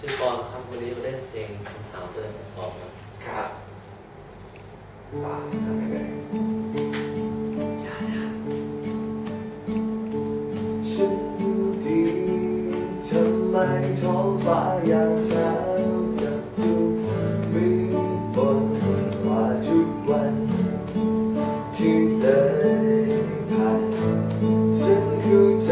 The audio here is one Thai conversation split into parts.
ชื่อปอนครับวันนี้มาเล่นเพลงคำถามแสดงออกครับครับตาทำยังไงฉันดีทำไมท้องฟ้ายังเช้ายังดูมีบนกว่าทุกวันที่เลยผ่านฉันเข้าใจ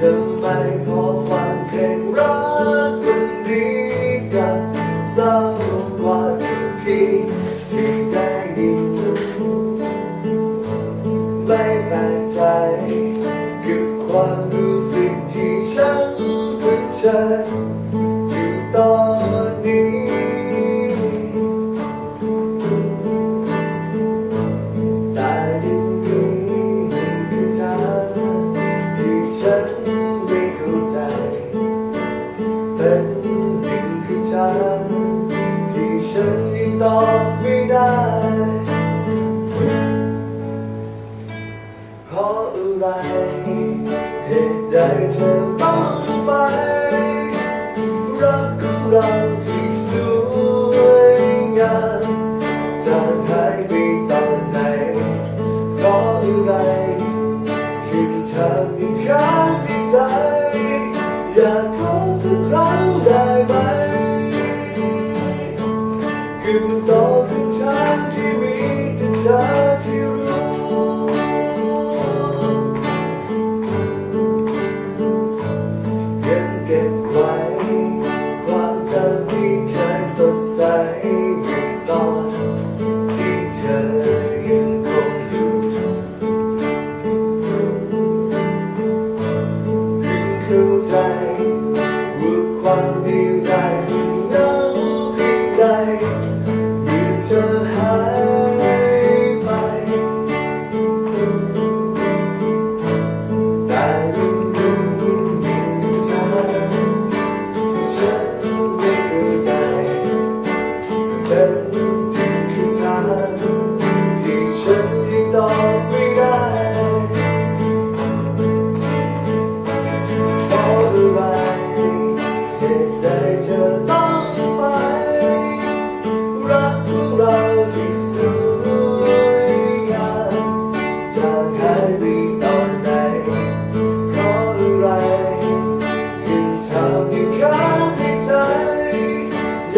ทำไมขอฟังเพลงรักคนดีกันเศร้ากว่าทุกทีที่ได้ยินไม่แปลกใจกับความรู้สึกที่ฉันเพิ่งเจอ ตอบไม่ได้เพราะอะไรเหตุใดเธอต้องไปรักของเรา เดียวดายมันเหงาเพียงใดเมื่อเธอหายไปแต่ยังยิ่งเธอที่ฉันไม่เข้าใจเป็น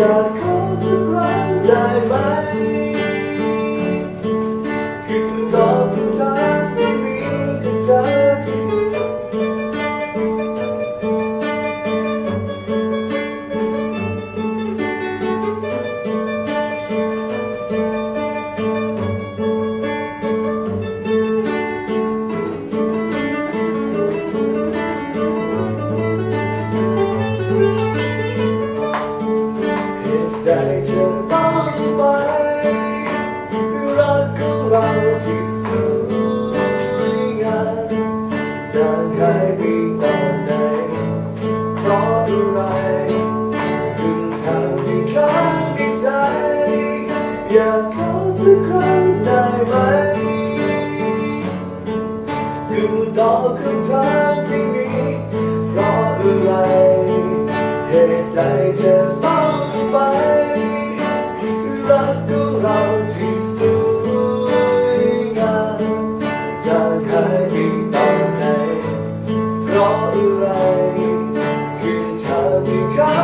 อ จะหายไปตอนไหนเพราะอะไรถึงทำให้ค้างในใจ อยากขอสักครั้งได้ไหมคือตอบคำถามที่มีเพราะอะไรเหตุใดเธอต้อง God.